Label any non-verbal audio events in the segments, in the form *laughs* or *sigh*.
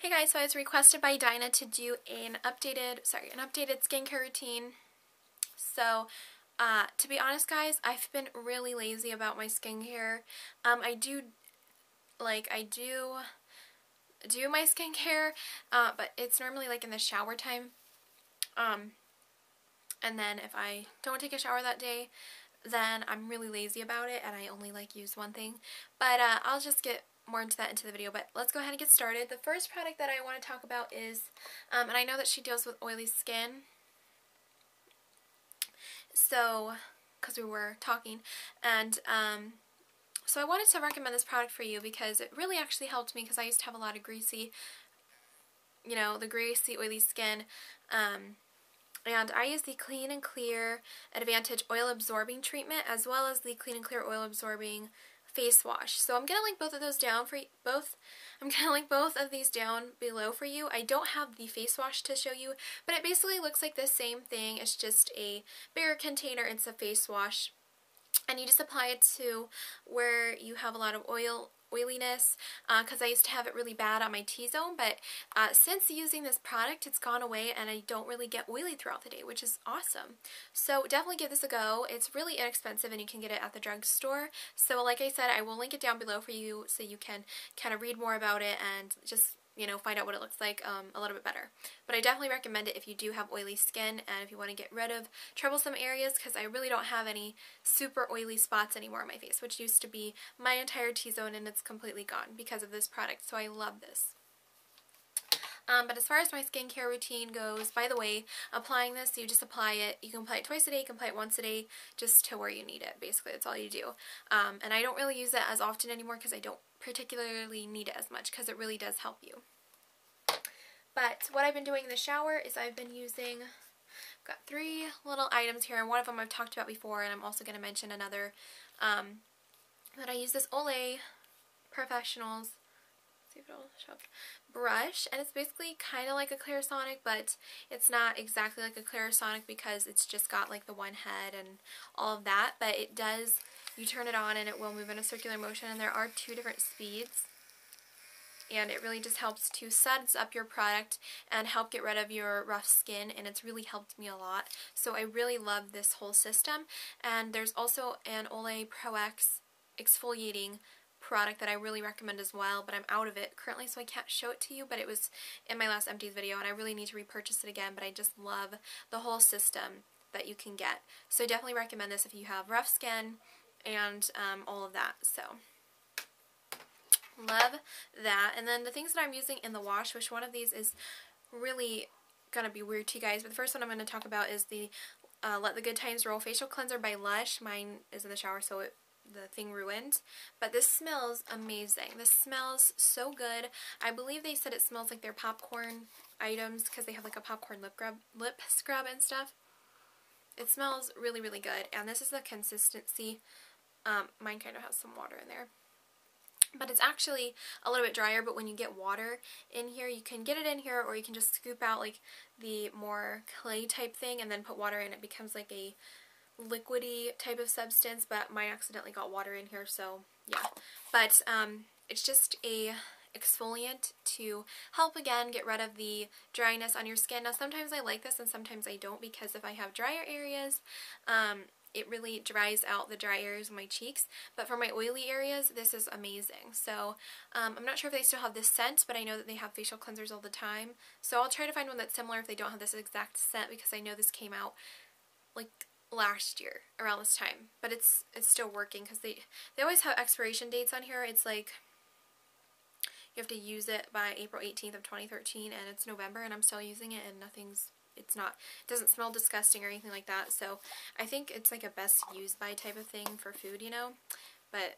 Hey guys, so I was requested by Dinah to do an updated, sorry, an updated skincare routine. So, uh, to be honest guys, I've been really lazy about my skincare. Um, I do, like, I do do my *laughs* skincare, uh, but it's normally like in the shower time. Um, and then if I don't take a shower that day, then I'm really lazy about it and I only like use one thing. But uh, I'll just get more into that into the video, but let's go ahead and get started. The first product that I want to talk about is, um, and I know that she deals with oily skin, so, because we were talking, and um, so I wanted to recommend this product for you because it really actually helped me because I used to have a lot of greasy, you know, the greasy, oily skin, um, and I use the Clean and Clear Advantage Oil Absorbing Treatment as well as the Clean and Clear Oil Absorbing face wash. So I'm going to link both of those down for you, both. *laughs* I'm going to link both of these down below for you. I don't have the face wash to show you, but it basically looks like the same thing. It's just a bigger container. It's a face wash. And you just apply it to where you have a lot of oil oiliness because uh, I used to have it really bad on my T-zone but uh, since using this product it's gone away and I don't really get oily throughout the day which is awesome. So definitely give this a go. It's really inexpensive and you can get it at the drugstore. So like I said I will link it down below for you so you can kind of read more about it and just you know, find out what it looks like um, a little bit better. But I definitely recommend it if you do have oily skin and if you want to get rid of troublesome areas because I really don't have any super oily spots anymore on my face, which used to be my entire T-zone and it's completely gone because of this product. So I love this. Um, but as far as my skincare routine goes, by the way, applying this, you just apply it. You can apply it twice a day, you can apply it once a day, just to where you need it. Basically, that's all you do. Um, and I don't really use it as often anymore because I don't particularly need it as much because it really does help you. But what I've been doing in the shower is I've been using, I've got three little items here, and one of them I've talked about before, and I'm also going to mention another, um, that I use this Olay Professionals, see if up, brush, and it's basically kind of like a Clarisonic, but it's not exactly like a Clarisonic because it's just got like the one head and all of that, but it does you turn it on and it will move in a circular motion and there are two different speeds. And it really just helps to suds up your product and help get rid of your rough skin and it's really helped me a lot. So I really love this whole system and there's also an Olay Pro X exfoliating product that I really recommend as well, but I'm out of it currently so I can't show it to you, but it was in my last empties video and I really need to repurchase it again, but I just love the whole system that you can get. So I definitely recommend this if you have rough skin and um, all of that. So love that. And then the things that I'm using in the wash, which one of these is really going to be weird to you guys, but the first one I'm going to talk about is the uh, Let the Good Times Roll Facial Cleanser by Lush. Mine is in the shower, so it, the thing ruined. But this smells amazing. This smells so good. I believe they said it smells like their popcorn items because they have like a popcorn lip, grub, lip scrub and stuff. It smells really, really good. And this is the consistency um, mine kind of has some water in there. But it's actually a little bit drier, but when you get water in here, you can get it in here or you can just scoop out like the more clay type thing and then put water in. It becomes like a liquidy type of substance, but mine accidentally got water in here, so yeah. But um, it's just a exfoliant to help again get rid of the dryness on your skin. Now sometimes I like this and sometimes I don't because if I have drier areas, um, it really dries out the dry areas of my cheeks. But for my oily areas, this is amazing. So um, I'm not sure if they still have this scent, but I know that they have facial cleansers all the time. So I'll try to find one that's similar if they don't have this exact scent because I know this came out like last year around this time. But it's it's still working because they, they always have expiration dates on here. It's like you have to use it by April 18th of 2013 and it's November and I'm still using it and nothing's it's not, it doesn't smell disgusting or anything like that. So I think it's like a best used by type of thing for food, you know, but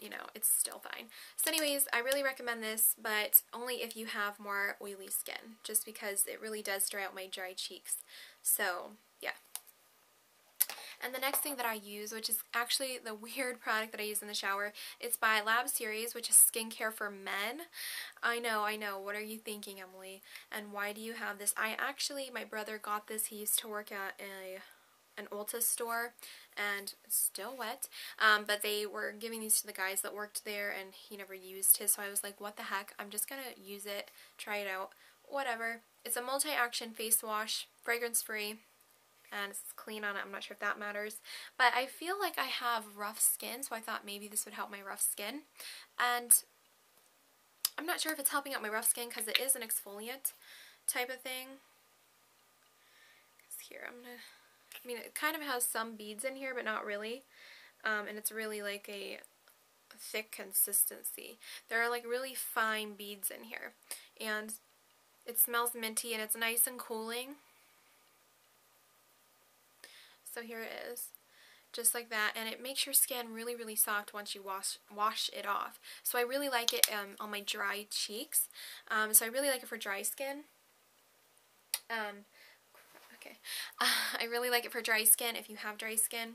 you know, it's still fine. So anyways, I really recommend this, but only if you have more oily skin, just because it really does dry out my dry cheeks. So, yeah. And the next thing that I use, which is actually the *laughs* weird product that I use in the shower, it's by Lab Series, which is skincare for men. I know, I know. What are you thinking, Emily? And why do you have this? I actually, my brother got this. He used to work at a an Ulta store and still wet. Um, but they were giving these to the guys that worked there and he never used his. So I was like, what the heck? I'm just to use it, try it out, whatever. It's a multi-action face wash, fragrance free, and it's clean on it. I'm not sure if that matters. But I feel like I have rough skin, so I thought maybe this would help my rough skin. And I'm not sure if it's helping out my rough skin because it is an exfoliant type of thing. Here, I'm to I mean, it kind of has some beads in here, but not really. Um, and it's really like a thick consistency. There are like really fine beads in here. And it smells minty and it's nice and cooling. So here it is. Just like that. And it makes your skin really, really soft once you wash wash it off. So I really like it um, on my dry cheeks. Um, so I really like it for dry skin. Um, okay. Uh, *laughs* I really like it for dry skin if you have dry skin.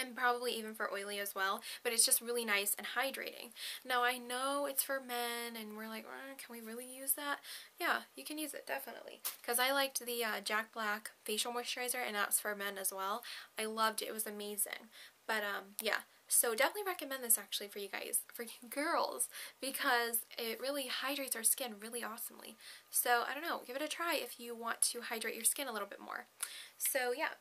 And probably even for oily as well, but it's just really nice and hydrating. Now I know it's for men and we're like, can we really use that? Yeah, you can use it, definitely. Because I liked the uh, Jack Black facial moisturizer and that's for men as well. I loved it, it was amazing. But um, yeah, so definitely recommend this actually for you guys, *laughs* for you girls, because it really hydrates our skin really awesomely. So I don't know, give it a try if you want to hydrate your skin a little bit more. So yeah.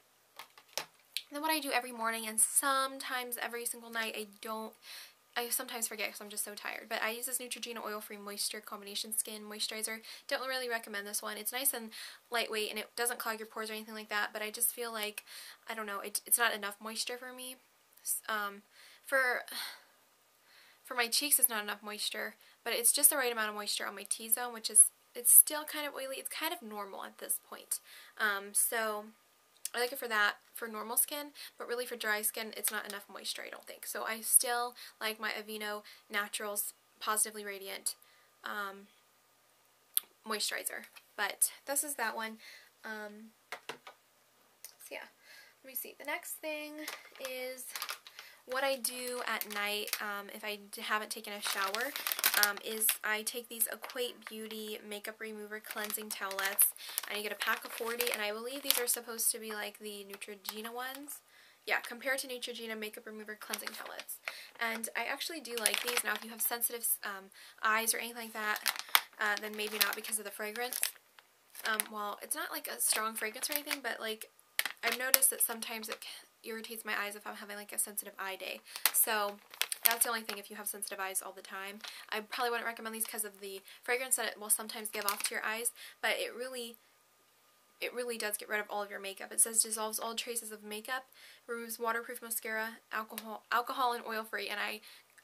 Then what I do every morning and sometimes every single night, I don't I sometimes forget because I'm just so tired. But I use this Neutrogena Oil-Free Moisture Combination Skin Moisturizer. Don't really recommend this one. It's nice and lightweight and it doesn't clog your pores or anything like that. But I just feel like, I don't know, it, it's not enough moisture for me. Um, for for my cheeks it's not enough moisture, but it's just the right amount of moisture on my T-zone, which is, it's still kind of oily. It's kind of normal at this point. Um, so I like it for that, for normal skin, but really for dry skin, it's not enough moisture, I don't think. So I still like my Aveeno Naturals Positively Radiant um, moisturizer. But this is that one. Um, so yeah, let me see. The next thing is what I do at night um, if I haven't taken a shower um, is I take these Equate Beauty Makeup Remover Cleansing Towelettes and you get a pack of 40 and I believe these are supposed to be like the Neutrogena ones. Yeah, compared to Neutrogena Makeup Remover Cleansing Towelettes. And I actually do like these. Now if you have sensitive um, eyes or anything like that, uh, then maybe not because of the fragrance. Um, well, it's not like a strong fragrance or anything, but like I've noticed that sometimes it irritates my eyes if I'm having like a sensitive eye day. So that's the only thing if you have sensitive eyes all the time. I probably wouldn't recommend these because of the fragrance that it will sometimes give off to your eyes, but it really it really does get rid of all of your makeup. It says dissolves all traces of makeup, removes waterproof mascara, alcohol, alcohol and oil free, and I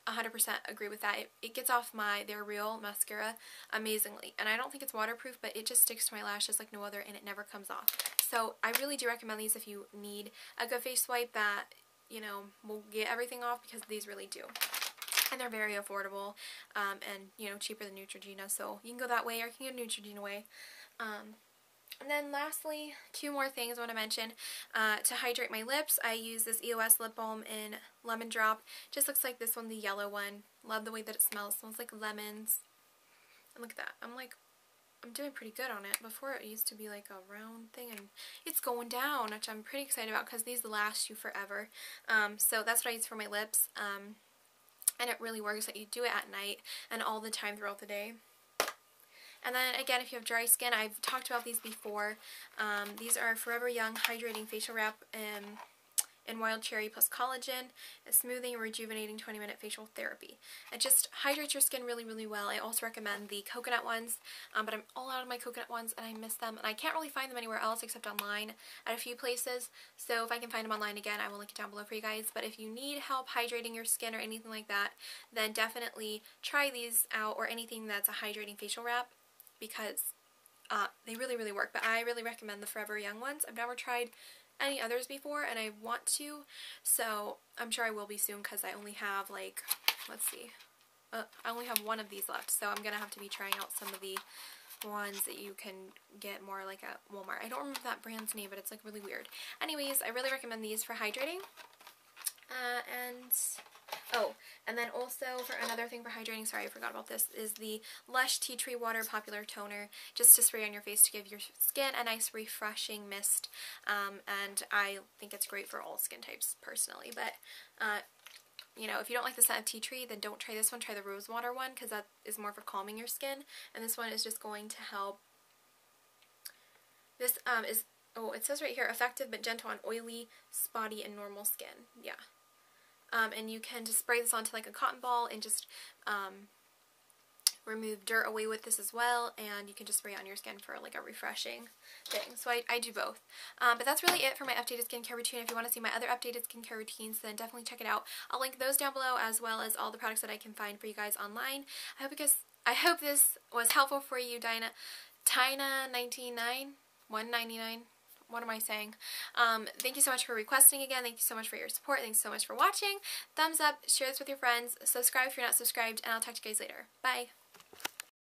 100% agree with that. It, it gets off my They're Real mascara amazingly. And I don't think it's waterproof, but it just sticks to my lashes like no other and it never comes off. So I really do recommend these if you need a good face wipe that, you know, we'll get everything off because these really do. And they're very affordable um, and, you know, cheaper than Neutrogena. So you can go that way or you can go Neutrogena way. Um, and then lastly, two more things I want to mention. Uh, to hydrate my lips, I use this EOS lip balm in Lemon Drop. Just looks like this one, the yellow one. Love the way that it smells. It smells like lemons. And look at that. I'm like I'm doing pretty good on it. Before it used to be like a round thing and it's going down, which I'm pretty excited about because these last you forever. Um, so that's what I use for my lips. Um, and it really works that you do it at night and all the time throughout the day. And then again, if you have dry skin, I've talked about these before. Um, these are Forever Young Hydrating Facial Wrap. Um, and Wild Cherry plus Collagen, a smoothing and rejuvenating 20 minute facial therapy. It just hydrates your skin really, really well. I also recommend the coconut ones, um, but I'm all out of my coconut ones and I miss them. And I can't really find them anywhere else except online at a few places. So if I can find them online again, I will link it down below for you guys. But if you need help hydrating your skin or anything like that, then definitely try these out or anything that's a hydrating facial wrap because uh, they really, really work. But I really recommend the Forever Young ones. I've never tried any others before and I want to so I'm sure I will be soon because I only have like let's see uh, I only have one of these left so I'm gonna have to be trying out some of the ones that you can get more like at Walmart. I don't remember that brand's name but it's like really weird. Anyways I really recommend these for hydrating uh, and Oh, and then also for another thing for hydrating, sorry I forgot about this, is the Lush Tea Tree Water Popular Toner, just to spray on your face to give your skin a nice refreshing mist, um, and I think it's great for all skin types personally, but uh, you know, if you don't like the scent of tea tree, then don't try this one. Try the rose water one because that is more for calming your skin. And this one is just going to help. This um, is, oh, it says right here, effective but gentle on oily, spotty, and normal skin. Yeah. Um, and you can just spray this onto like a cotton ball and just um, remove dirt away with this as well and you can just spray it on your skin for like a refreshing thing. So I, I do both. Um, but that's really it for my updated skincare routine. If you want to see my other updated skincare routines then definitely check it out. I'll link those down below as well as all the products that I can find for you guys online. I hope because I hope this was helpful for you, Dinah. Tina199, 199 what am I saying? Um, thank you so much for requesting again. Thank you so much for your support. Thanks so much for watching. Thumbs up, share this with your friends, subscribe if you're not subscribed, and I'll talk to you guys later. Bye.